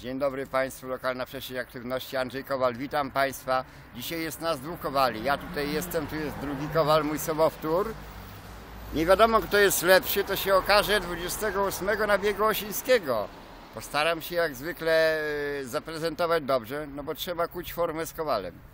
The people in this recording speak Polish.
Dzień dobry Państwu, lokalna przestrzeń aktywności, Andrzej Kowal, witam Państwa. Dzisiaj jest nas dwóch kowali, ja tutaj jestem, tu jest drugi kowal, mój sobowtór. Nie wiadomo kto jest lepszy, to się okaże 28 na biegu Osińskiego. Postaram się jak zwykle e, zaprezentować dobrze, no bo trzeba kuć formę z kowalem.